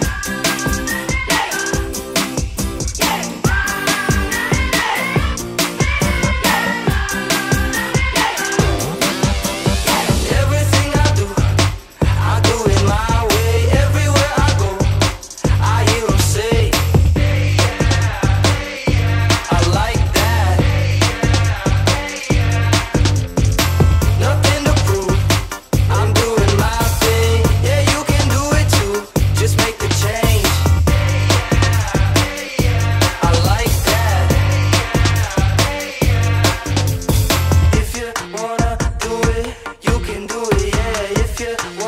Yeah. you.